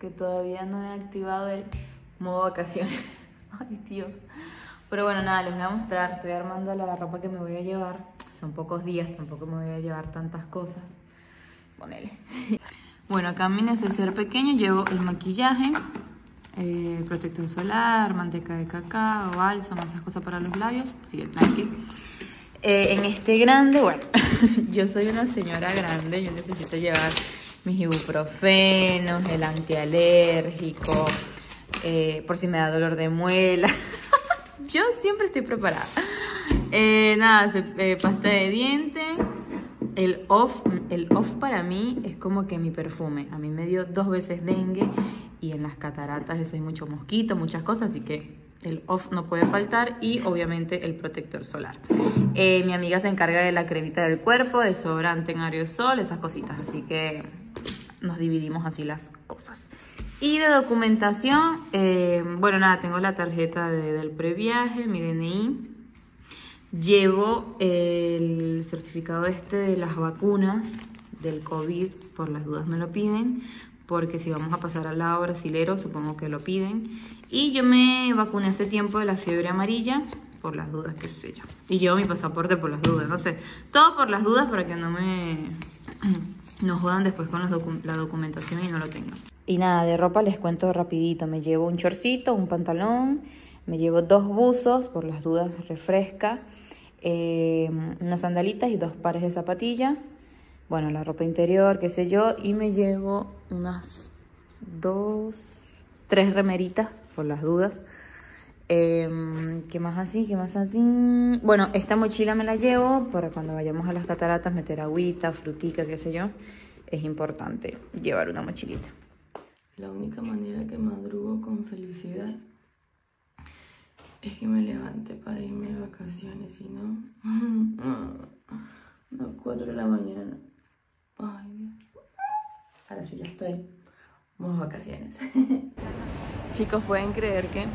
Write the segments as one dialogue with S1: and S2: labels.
S1: que todavía no he activado el modo vacaciones. Ay, Dios. Pero bueno, nada, les voy a mostrar. Estoy armando la ropa que me voy a llevar. Son pocos días, tampoco me voy a llevar tantas cosas. Ponele. Bueno, acá en mi neceser pequeño llevo el maquillaje, eh, protector solar, manteca de cacao, bálsamo, esas cosas para los labios. Sigue tranqui. Eh, en este grande, bueno, yo soy una señora grande, yo necesito llevar mis ibuprofenos, el antialérgico, eh, por si me da dolor de muela. yo siempre estoy preparada. Eh, nada, pasta de diente. El off, el off para mí es como que mi perfume. A mí me dio dos veces dengue y en las cataratas eso hay mucho mosquito, muchas cosas, así que el off no puede faltar y obviamente el protector solar. Eh, mi amiga se encarga de la cremita del cuerpo, de sobrante en aerosol, esas cositas, así que nos dividimos así las cosas. Y de documentación, eh, bueno nada, tengo la tarjeta del previaje, mi DNI, llevo el certificado este de las vacunas del COVID, por las dudas me lo piden, porque si vamos a pasar al lado brasilero, supongo que lo piden. Y yo me vacuné hace tiempo de la fiebre amarilla, por las dudas, qué sé yo. Y llevo mi pasaporte por las dudas, no sé. Todo por las dudas para que no me... no jodan después con la documentación y no lo tengan. Y nada, de ropa les cuento rapidito. Me llevo un chorcito, un pantalón, me llevo dos buzos, por las dudas refresca, eh, unas sandalitas y dos pares de zapatillas bueno, la ropa interior, qué sé yo, y me llevo unas dos, tres remeritas, por las dudas. Em, ¿Qué más así? ¿Qué más así? Bueno, esta mochila me la llevo para cuando vayamos a las cataratas meter agüita, frutica, qué sé yo. Es importante llevar una mochilita. La única manera que madrugo con felicidad es que me levante para irme de vacaciones, y no, no, 4 de la mañana. Ay, Ahora sí ya estoy. Vamos vacaciones. Chicos, pueden creer que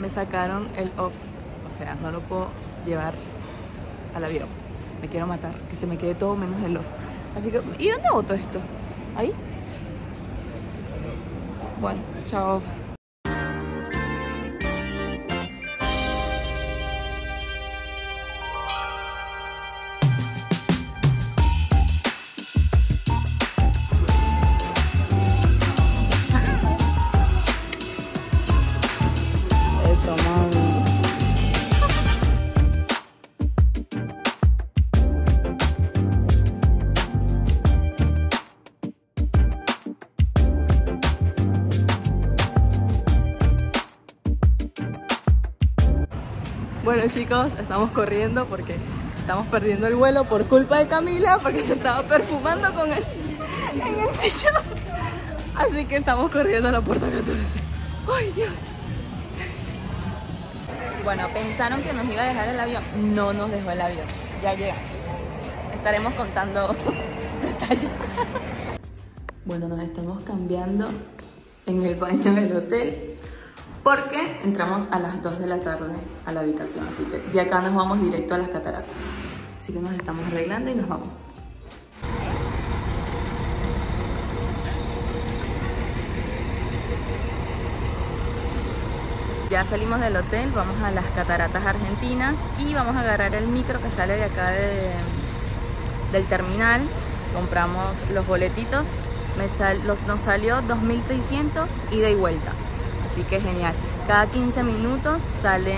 S1: me sacaron el off. O sea, no lo puedo llevar al avión. Me quiero matar. Que se me quede todo menos el off. Así que, ¿y dónde boto esto? ¿Ahí? Bueno, chao. Bueno chicos, estamos corriendo porque estamos perdiendo el vuelo por culpa de Camila porque se estaba perfumando con él en el pecho. Así que estamos corriendo a la puerta 14. ¡Ay Dios! Bueno, pensaron que nos iba a dejar el avión. No nos dejó el avión. Ya llegamos. Estaremos contando detalles. Bueno, nos estamos cambiando en el baño del hotel porque entramos a las 2 de la tarde a la habitación, así que de acá nos vamos directo a las cataratas. Así que nos estamos arreglando y nos vamos. Ya salimos del hotel, vamos a las cataratas argentinas y vamos a agarrar el micro que sale de acá del terminal. Compramos los boletitos, nos salió 2.600 ida y vuelta. Así que genial. Cada 15 minutos salen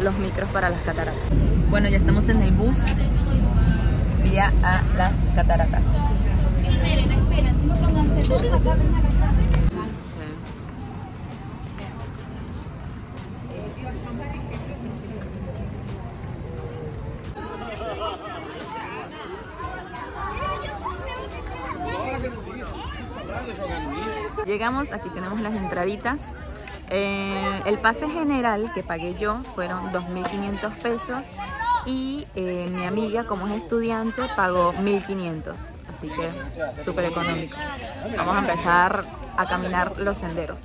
S1: los micros para las cataratas. Bueno, ya estamos en el bus vía a las cataratas. Esperen, esperen. Llegamos, aquí tenemos las entraditas eh, el pase general que pagué yo fueron 2.500 pesos y eh, mi amiga como es estudiante pagó 1.500, así que súper económico. Vamos a empezar a caminar los senderos.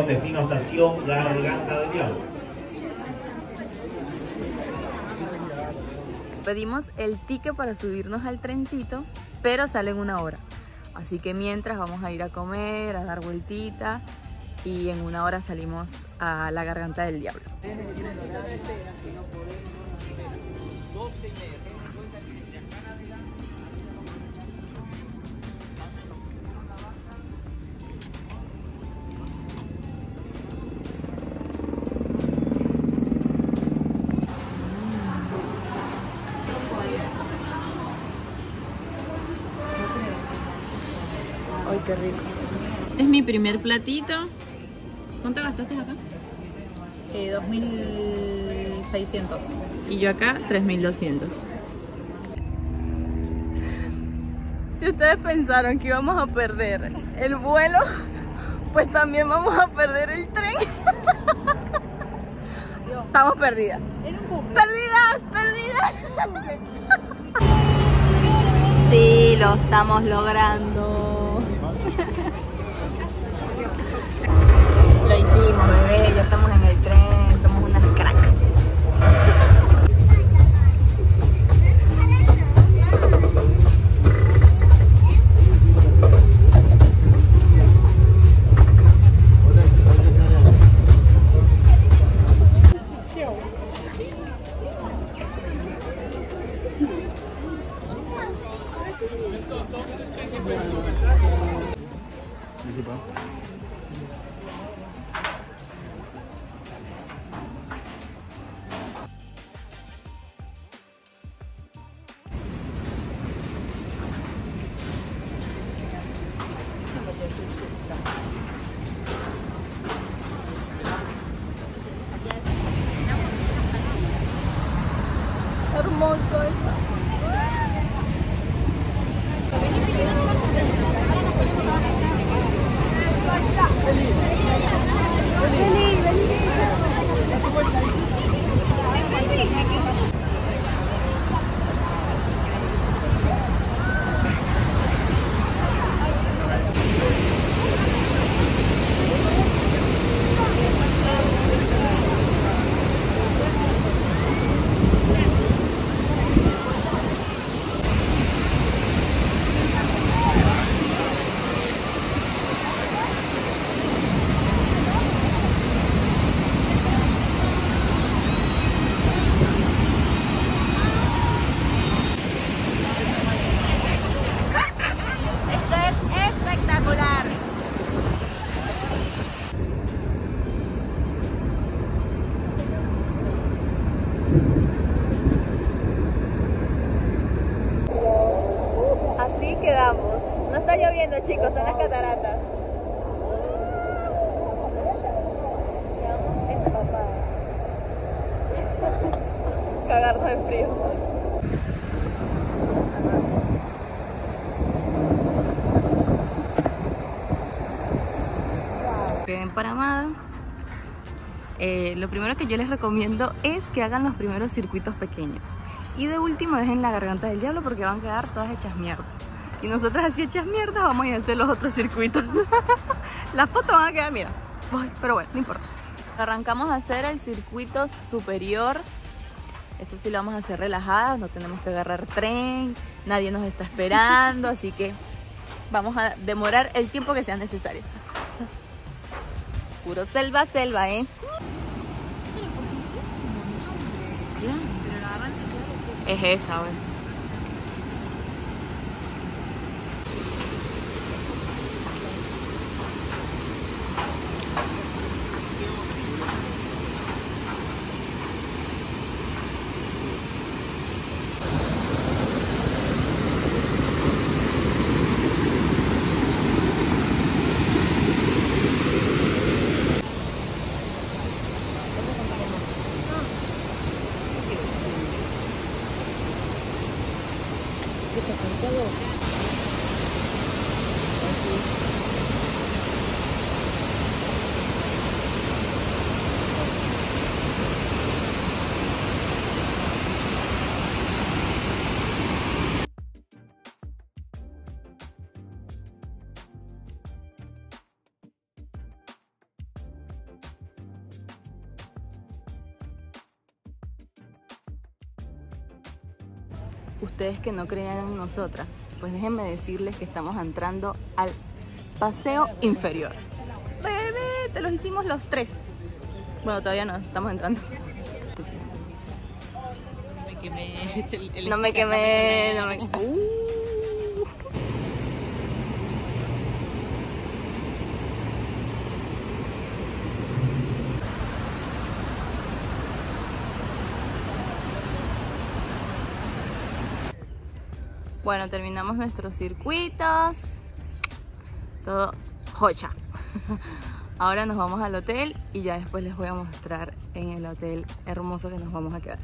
S2: Con destino estación Garganta del Diablo.
S1: Pedimos el ticket para subirnos al trencito, pero sale en una hora. Así que mientras vamos a ir a comer, a dar vueltita y en una hora salimos a la Garganta del Diablo. Qué rico. Este es mi primer platito. ¿Cuánto gastaste acá?
S3: Eh, 2.600.
S1: Y yo acá 3200. Si ustedes pensaron que íbamos a perder el vuelo, pues también vamos a perder el tren. Estamos perdidas.
S3: En un bucle.
S1: ¡Perdidas! ¡Perdidas! Sí, lo estamos logrando. Lo hicimos, bebé. Ya estamos en el tren. Hermoso eso. Esto es espectacular. Así quedamos. No está lloviendo, chicos, son las cataratas. Cagarnos de frío. Quedé. Eh, lo primero que yo les recomiendo es que hagan los primeros circuitos pequeños. Y de último dejen la garganta del diablo porque van a quedar todas hechas mierdas. Y nosotras así hechas mierdas vamos a ir a hacer los otros circuitos. Las fotos van a quedar, mira. Ay, pero bueno, no importa. Arrancamos a hacer el circuito superior. Esto sí lo vamos a hacer relajadas, no tenemos que agarrar tren, nadie nos está esperando, así que vamos a demorar el tiempo que sea necesario. Puro selva, selva, ¿eh? Es esa, güey. はい、あり。Ustedes que no creían en nosotras, pues déjenme decirles que estamos entrando al paseo inferior. Bebé, te los hicimos los tres. Bueno, todavía no, estamos entrando.
S3: Me quemé.
S1: No me quemé, no me Uh. Bueno, terminamos nuestros circuitos. Todo joya. Ahora nos vamos al hotel y ya después les voy a mostrar en el hotel hermoso que nos vamos a quedar.